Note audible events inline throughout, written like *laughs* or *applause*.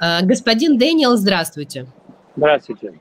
А, господин Дэниел, здравствуйте. Здравствуйте.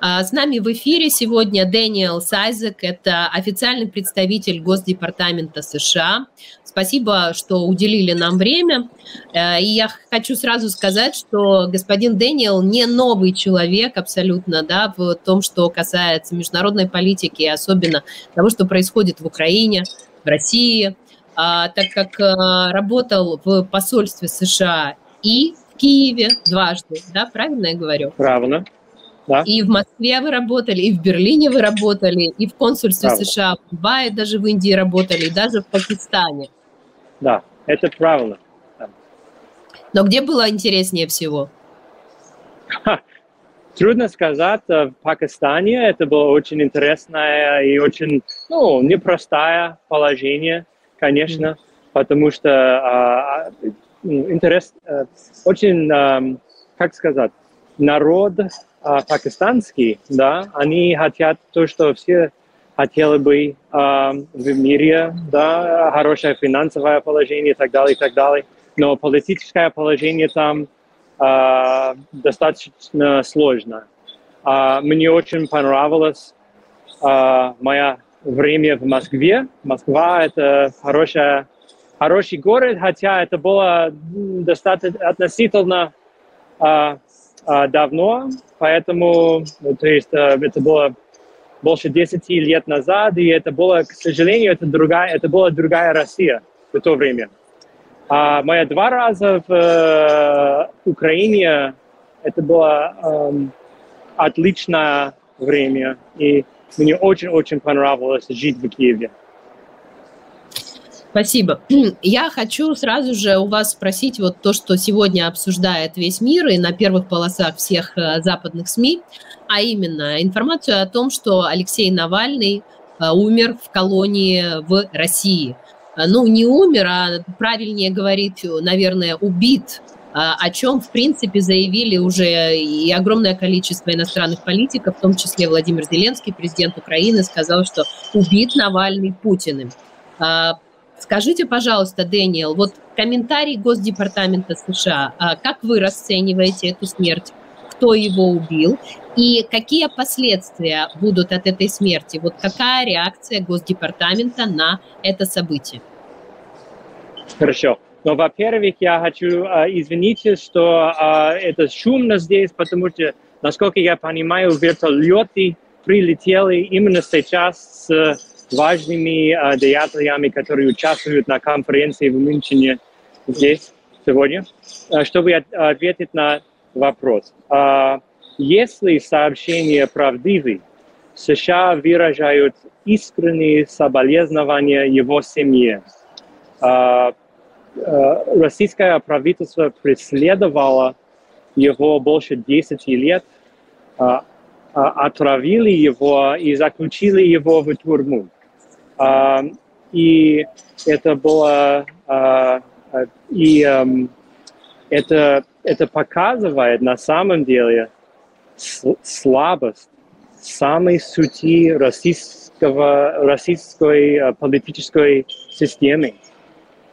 А, с нами в эфире сегодня Дэниел Сайзек, это официальный представитель Госдепартамента США. Спасибо, что уделили нам время. Э, и я хочу сразу сказать, что господин Дэниел не новый человек абсолютно да, в том, что касается международной политики, особенно того, что происходит в Украине, в России, а, так как э, работал в посольстве США и Киеве дважды, да, правильно я говорю? Правильно. Да. И в Москве вы работали, и в Берлине вы работали, и в консульстве правильно. США в Дубае даже в Индии работали, и даже в Пакистане. Да, это правильно. Но где было интереснее всего? Трудно сказать. Э, в Пакистане это было очень интересное и очень ну, непростое положение, конечно, mm. потому что а, а интерес, а, очень, а, как сказать, народ а, пакистанский, да, они хотят то, что все хотели бы э, в мире, да, хорошее финансовое положение и так далее, и так далее. Но политическое положение там э, достаточно сложно. Э, мне очень понравилось э, мое время в Москве. Москва – это хорошая, хороший город, хотя это было достаточно относительно э, э, давно, поэтому, ну, то есть, э, это было больше 10 лет назад, и это было, к сожалению, это, другая, это была другая Россия в то время. А моя два раза в э, Украине, это было э, отличное время, и мне очень-очень понравилось жить в Киеве. Спасибо. *clears throat* Я хочу сразу же у вас спросить вот то, что сегодня обсуждает весь мир и на первых полосах всех э, западных СМИ, а именно информацию о том, что Алексей Навальный э, умер в колонии в России. Э, ну, не умер, а правильнее говорить, наверное, убит о чем, в принципе, заявили уже и огромное количество иностранных политиков, в том числе Владимир Зеленский, президент Украины, сказал, что убит Навальный Путиным. Скажите, пожалуйста, Дэниел, вот комментарий Госдепартамента США, а как вы расцениваете эту смерть? Кто его убил? И какие последствия будут от этой смерти? Вот какая реакция Госдепартамента на это событие? Хорошо. Но, во-первых, я хочу э, извиниться, что э, это шумно здесь, потому что, насколько я понимаю, вертолеты прилетели именно сейчас с важными э, деятелями, которые участвуют на конференции в Мюнхене здесь сегодня, э, чтобы ответить на вопрос. Э, если сообщения правдивы, США выражают искренние соболезнования его семье. Российское правительство преследовало его больше 10 лет, отравили его и заключили его в тюрьму. И это было... И это, это показывает на самом деле слабость самой сути российского, российской политической системы.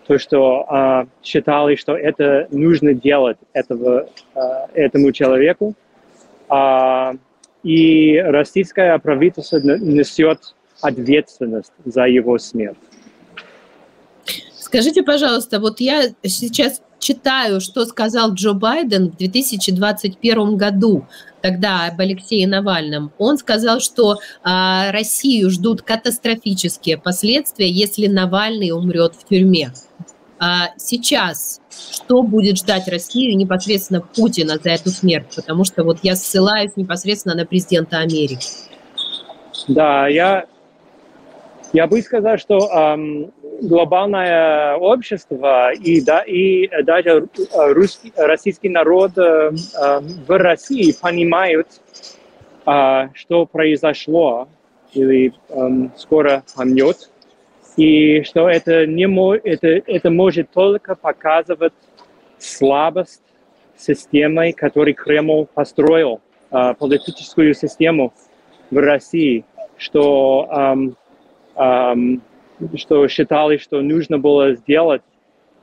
То, что э, считали, что это нужно делать этого, э, этому человеку. Э, и российское правительство несет ответственность за его смерть. Скажите, пожалуйста, вот я сейчас читаю, что сказал Джо Байден в 2021 году, тогда об Алексее Навальном. Он сказал, что а, Россию ждут катастрофические последствия, если Навальный умрет в тюрьме. А сейчас что будет ждать Россию непосредственно Путина за эту смерть? Потому что вот я ссылаюсь непосредственно на президента Америки. Да, я я бы сказал, что эм, глобальное общество и, да, и даже русский, российский народ э, э, в России понимают, э, что произошло или э, скоро поймет, и что это, не это, это может только показывать слабость системы, которую Кремль построил, э, политическую систему в России, что эм, что считали, что нужно было сделать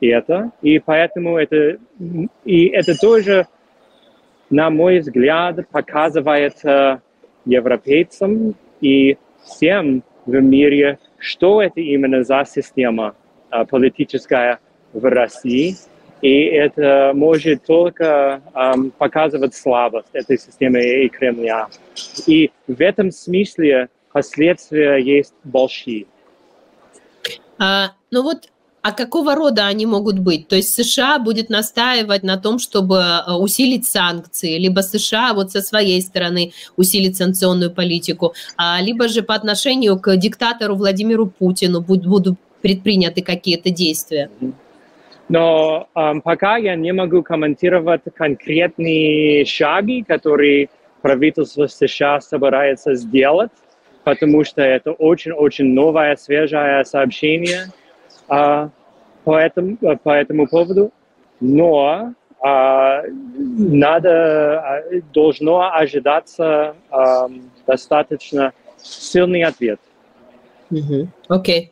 это, и поэтому это, и это тоже, на мой взгляд, показывает европейцам и всем в мире, что это именно за система политическая в России, и это может только um, показывать слабость этой системы и Кремля. И в этом смысле последствия есть большие. А, ну вот а какого рода они могут быть? То есть США будет настаивать на том, чтобы э, усилить санкции, либо США вот со своей стороны усилить санкционную политику, а либо же по отношению к диктатору Владимиру Путину будут предприняты какие-то действия? Но э, пока я не могу комментировать конкретные шаги, которые правительство США собирается сделать, потому что это очень-очень новое, свежее сообщение э, по, этому, по этому поводу. Но э, надо, должно ожидаться э, достаточно сильный ответ. Окей. Mm-hmm. Okay.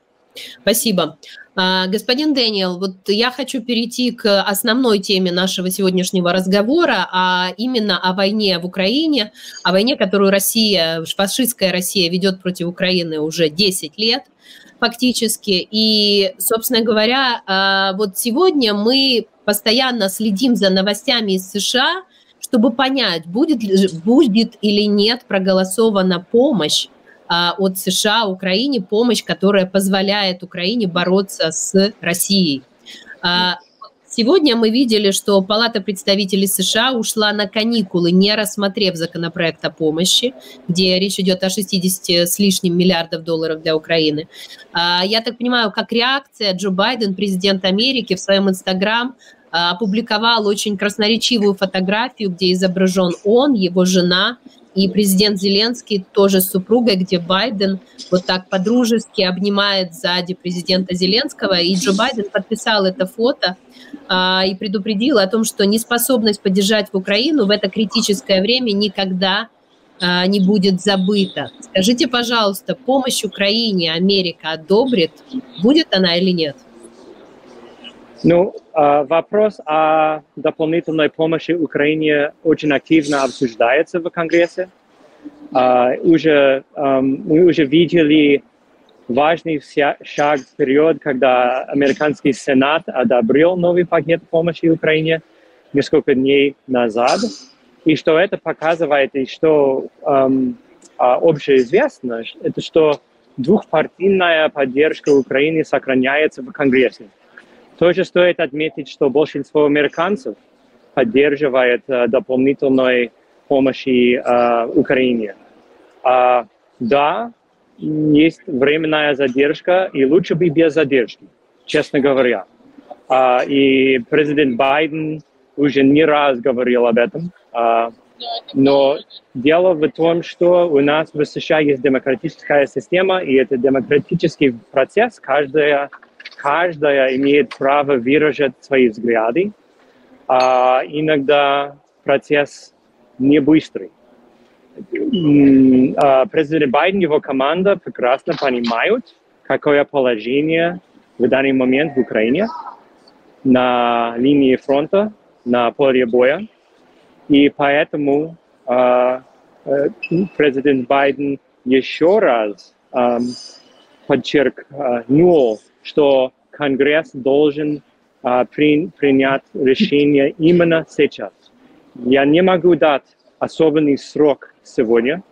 Спасибо. А, господин Дэниел, вот я хочу перейти к основной теме нашего сегодняшнего разговора, а именно о войне в Украине, о войне, которую Россия, фашистская Россия ведет против Украины уже 10 лет фактически. И, собственно говоря, а, вот сегодня мы постоянно следим за новостями из США, чтобы понять, будет, будет или нет проголосована помощь от США Украине помощь, которая позволяет Украине бороться с Россией. А, сегодня мы видели, что Палата представителей США ушла на каникулы, не рассмотрев законопроект о помощи, где речь идет о 60 с лишним миллиардов долларов для Украины. А, я так понимаю, как реакция Джо Байден, президент Америки, в своем Инстаграм опубликовал очень красноречивую фотографию, где изображен он, его жена и президент Зеленский тоже с супругой, где Байден вот так по-дружески обнимает сзади президента Зеленского. И Джо Байден подписал это фото а, и предупредил о том, что неспособность поддержать в Украину в это критическое время никогда а, не будет забыта. Скажите, пожалуйста, помощь Украине Америка одобрит, будет она или нет? Ну, а, вопрос о дополнительной помощи Украине очень активно обсуждается в Конгрессе. А, уже, мы уже видели важный шаг вперед, когда американский Сенат одобрил новый пакет помощи Украине несколько дней назад. И что это показывает, и что эм, общеизвестно, это что двухпартийная поддержка Украины сохраняется в Конгрессе. Тоже стоит отметить, что большинство американцев поддерживает э, дополнительной помощи э, Украине. А, да, есть временная задержка, и лучше бы без задержки, честно говоря. А, и президент Байден уже не раз говорил об этом. А, но дело в том, что у нас в США есть демократическая система, и это демократический процесс. Каждая каждая имеет право выражать свои взгляды. А иногда процесс не быстрый. А президент Байден и его команда прекрасно понимают, какое положение в данный момент в Украине на линии фронта, на поле боя. И поэтому э, президент Байден еще раз э, подчеркнул что Конгресс должен а, при, принять решение именно сейчас. Я не могу дать особенный срок сегодня,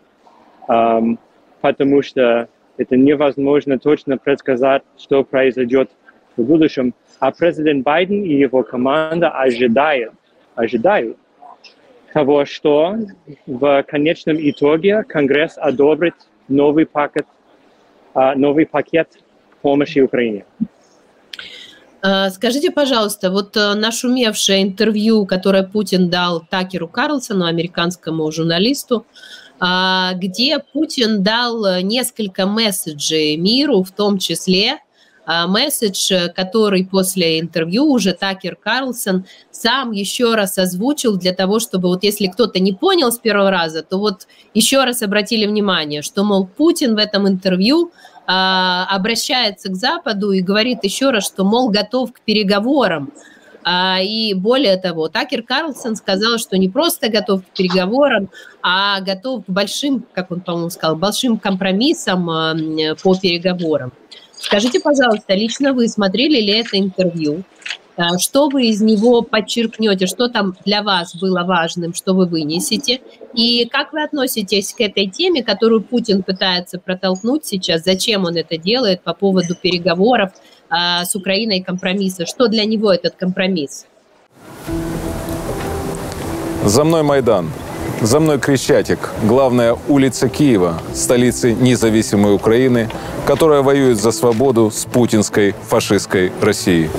um, потому что это невозможно точно предсказать, что произойдет в будущем. А президент Байден и его команда ожидают, ожидают того, что в конечном итоге Конгресс одобрит новый пакет, а, новый пакет помощи Украине. А, скажите, пожалуйста, вот э, нашумевшее интервью, которое Путин дал Такеру Карлсону, американскому журналисту, а, где Путин дал э, несколько месседжей миру, в том числе а, месседж, который после интервью уже Такер Карлсон сам еще раз озвучил для того, чтобы вот если кто-то не понял с первого раза, то вот еще раз обратили внимание, что, мол, Путин в этом интервью обращается к Западу и говорит еще раз, что, мол, готов к переговорам. А, и более того, Такер Карлсон сказал, что не просто готов к переговорам, а готов к большим, как он, по-моему, сказал, большим компромиссам а, по переговорам. Скажите, пожалуйста, лично вы смотрели ли это интервью? А, что вы из него подчеркнете, что там для вас было важным, что вы вынесете? И как вы относитесь к этой теме, которую Путин пытается протолкнуть сейчас? Зачем он это делает по поводу переговоров а, с Украиной компромисса? Что для него этот компромисс? За мной Майдан. За мной Крещатик, главная улица Киева, столицы независимой Украины, которая воюет за свободу с путинской фашистской Россией.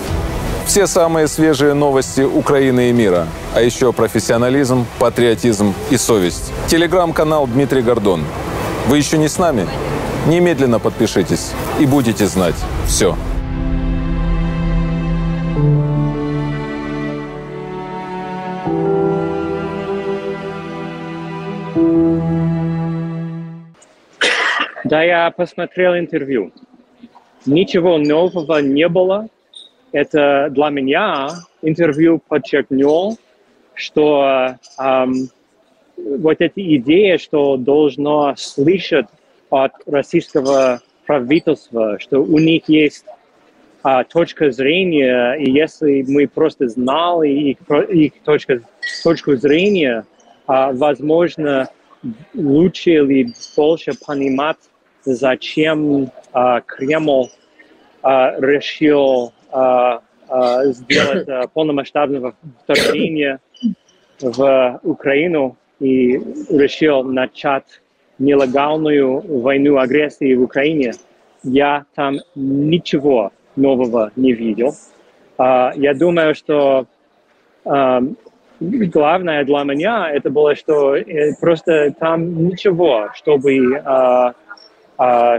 Все самые свежие новости Украины и мира. А еще профессионализм, патриотизм и совесть. Телеграм-канал Дмитрий Гордон. Вы еще не с нами? Немедленно подпишитесь и будете знать все. Да, я посмотрел интервью. Ничего нового не было это для меня интервью подчеркнул, что эм, вот эти идеи, что должно слышать от российского правительства, что у них есть а, точка зрения, и если мы просто знали их, их точка, точку зрения, а, возможно, лучше или больше понимать, зачем а, Кремль а, решил сделать а, полномасштабного вторжения в Украину. И решил начать нелегальную войну агрессии в Украине, я там ничего нового не видел. Я думаю, что главное для меня это было, что э, просто там ничего, чтобы,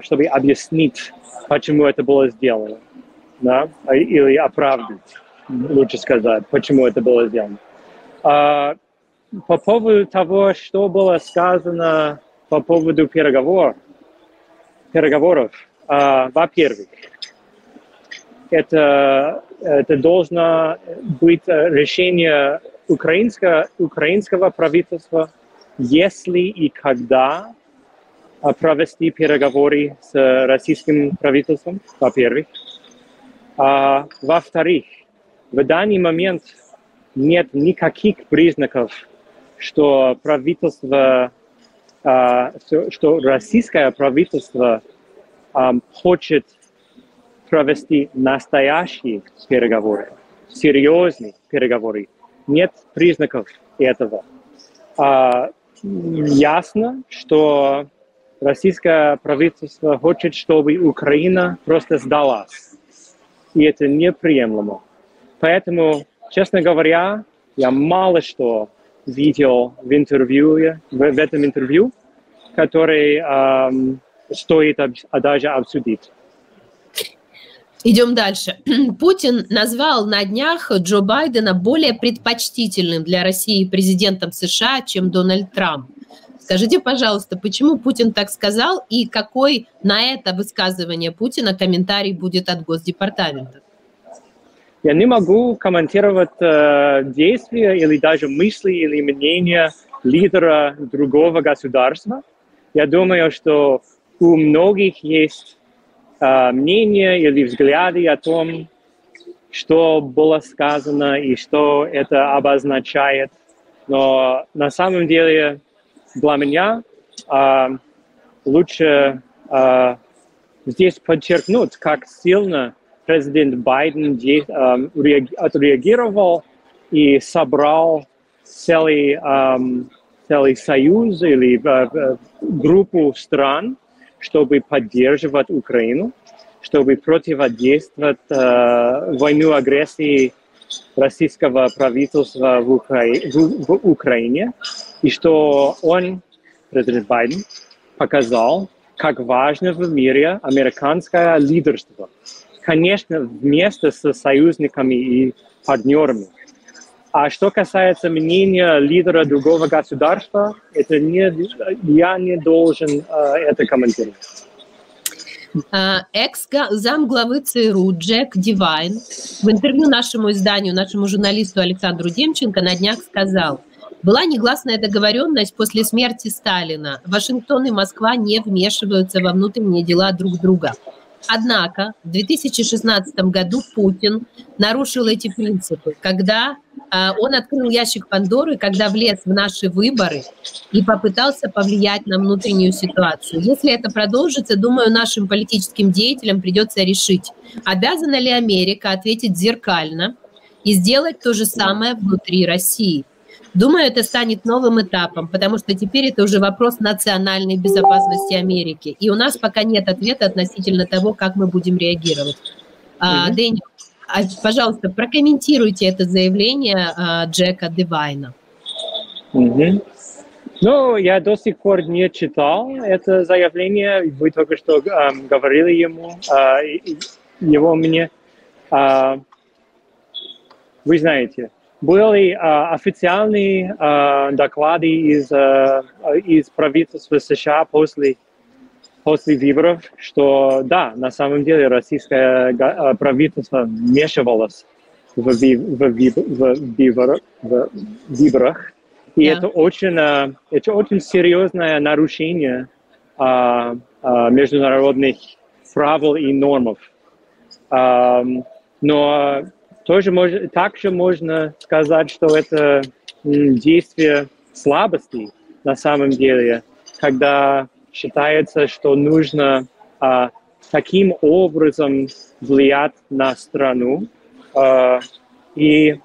чтобы объяснить, почему это было сделано да, а, или оправдать, лучше сказать, почему это было сделано. А, по поводу того, что было сказано по поводу переговоров, переговоров а, во-первых, это, это должно быть решение украинского, украинского правительства, если и когда провести переговоры с российским правительством, во-первых. А, во-вторых, в данный момент нет никаких признаков, что правительство, а, что российское правительство а, хочет провести настоящие переговоры, серьезные переговоры. Нет признаков этого. А, ясно, что российское правительство хочет, чтобы Украина просто сдалась и это неприемлемо. Поэтому, честно говоря, я мало что видел в интервью, в, в этом интервью, который эм, стоит об, даже обсудить. Идем дальше. *clears throat* Путин назвал на днях Джо Байдена более предпочтительным для России президентом США, чем Дональд Трамп. Скажите, пожалуйста, почему Путин так сказал и какой на это высказывание Путина комментарий будет от Госдепартамента? Я не могу комментировать э, действия или даже мысли или мнения лидера другого государства. Я думаю, что у многих есть э, мнение или взгляды о том, что было сказано и что это обозначает. Но на самом деле для меня а, лучше а, здесь подчеркнуть, как сильно президент Байден а, отреагировал и собрал целый, а, целый союз или а, группу стран, чтобы поддерживать Украину, чтобы противодействовать а, войну агрессии российского правительства в, Укра... в, в Украине, и что он, президент Байден, показал, как важно в мире американское лидерство. Конечно, вместе с союзниками и партнерами. А что касается мнения лидера другого государства, это не, я не должен э, это комментировать. А, экс-зам главы ЦРУ Джек Дивайн в интервью нашему изданию, нашему журналисту Александру Демченко на днях сказал, была негласная договоренность после смерти Сталина. Вашингтон и Москва не вмешиваются во внутренние дела друг друга. Однако в 2016 году Путин нарушил эти принципы, когда э, он открыл ящик Пандоры, когда влез в наши выборы и попытался повлиять на внутреннюю ситуацию. Если это продолжится, думаю, нашим политическим деятелям придется решить, обязана ли Америка ответить зеркально и сделать то же самое внутри России – Думаю, это станет новым этапом, потому что теперь это уже вопрос национальной безопасности Америки. И у нас пока нет ответа относительно того, как мы будем реагировать. Mm-hmm. Дэнни, а, пожалуйста, прокомментируйте это заявление а, Джека Девайна. Mm-hmm. Ну, я до сих пор не читал это заявление. Вы только что э, говорили ему, э, его мне. Э, вы знаете, были а, официальные а, доклады из, а, из правительства США после, после выборов, что да, на самом деле российское а, правительство вмешивалось в, в, в, в, в, в выборах. И yeah. это, очень, а, это очень серьезное нарушение а, а, международных правил и нормов. А, но тоже можно, также можно сказать, что это действие слабости на самом деле, когда считается, что нужно а, таким образом влиять на страну. А, и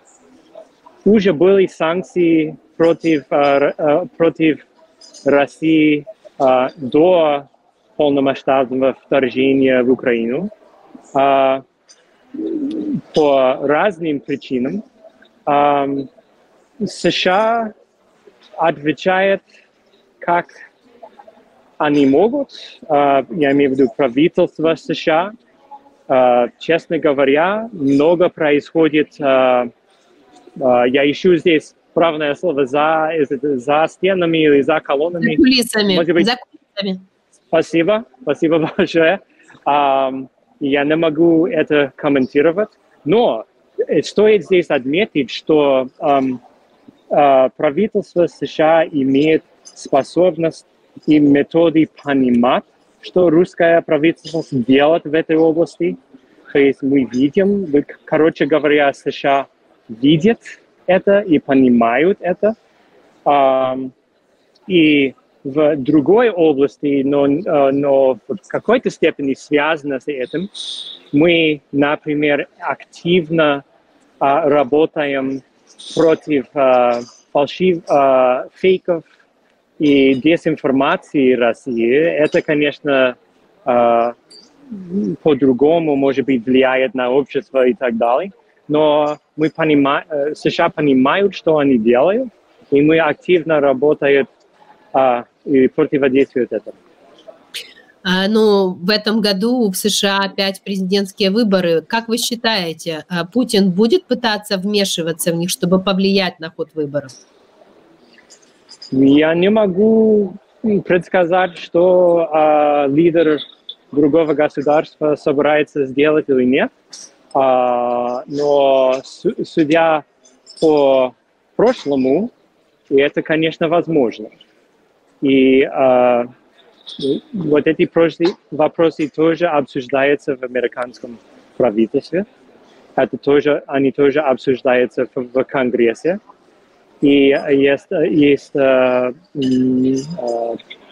уже были санкции против, а, а, против России а, до полномасштабного вторжения в Украину. А, по разным причинам. США отвечает, как они могут, а, я имею в виду правительство США. А, честно говоря, много происходит, а, я ищу здесь правное слово, за, за стенами или за колоннами. За кулисами. Может быть, за кулисами. Спасибо, спасибо *laughs* большое. Я не могу это комментировать, но э, стоит здесь отметить, что эм, э, правительство США имеет способность и методы понимать, что русское правительство делает в этой области. То есть мы видим, короче говоря, США видят это и понимают это. Um, и в другой области, но, э, но в какой-то степени связано с этим, мы, например, активно а, работаем против а, фальшив, а, фейков и дезинформации России. Это, конечно, а, по-другому, может быть, влияет на общество и так далее. Но мы понимаем, э, США понимают, что они делают, и мы активно работаем а, и противодействуют этому. А, ну, в этом году в США опять президентские выборы. Как вы считаете, а, Путин будет пытаться вмешиваться в них, чтобы повлиять на ход выборов? Я не могу предсказать, что а, лидер другого государства собирается сделать или нет. А, но судя по прошлому, это, конечно, возможно. И э, вот эти вопросы тоже обсуждаются в американском правительстве. Это тоже, они тоже обсуждаются в, в Конгрессе. И есть, есть э, э,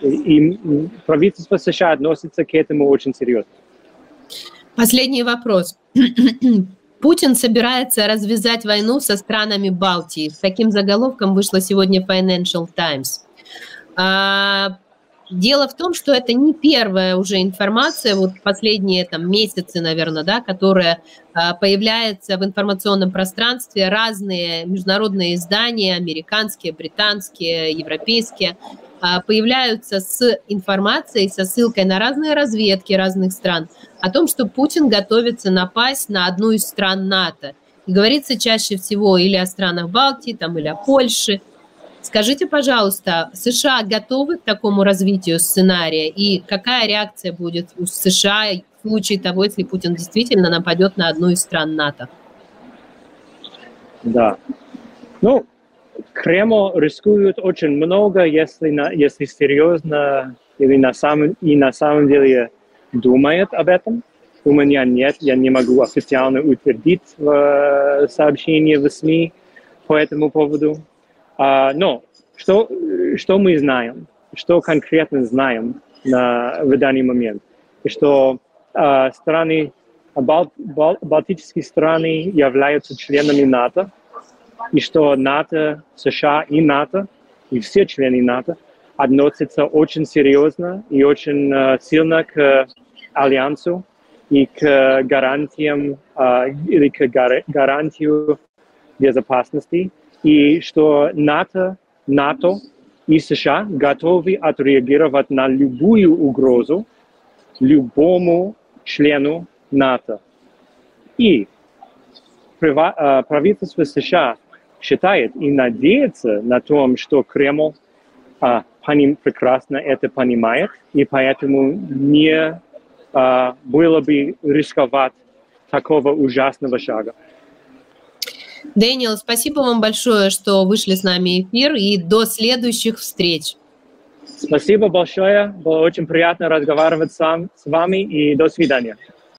и правительство США относится к этому очень серьезно. Последний вопрос. *clears throat* Путин собирается развязать войну со странами Балтии. С таким заголовком вышло сегодня Financial Times. А, дело в том, что это не первая уже информация, вот последние там, месяцы, наверное, да, которая а, появляется в информационном пространстве. Разные международные издания, американские, британские, европейские, а, появляются с информацией, со ссылкой на разные разведки разных стран о том, что Путин готовится напасть на одну из стран НАТО. И говорится чаще всего или о странах Балтии, там, или о Польше – Скажите, пожалуйста, США готовы к такому развитию сценария? И какая реакция будет у США в случае того, если Путин действительно нападет на одну из стран НАТО? Да. Ну, Кремль рискует очень много, если, на, если серьезно или на самом, и на самом деле думает об этом. У меня нет, я не могу официально утвердить в, э, сообщение в СМИ по этому поводу. А, но что, что мы знаем, что конкретно знаем на, в данный момент, что а, страны, Бал, Бал, балтические страны являются членами НАТО, и что НАТО, США и НАТО, и все члены НАТО относятся очень серьезно и очень uh, сильно к альянсу и к гарантиям или к гар гарантию безопасности, и что НАТО, НАТО и США готовы отреагировать на любую угрозу любому члену НАТО. И правительство США считает и надеется на том, что Кремль а, прекрасно это понимает, и поэтому не а, было бы рисковать такого ужасного шага. Дэниел, спасибо вам большое, что вышли с нами эфир, и до следующих встреч. Спасибо большое, было очень приятно разговаривать с вами, и до свидания.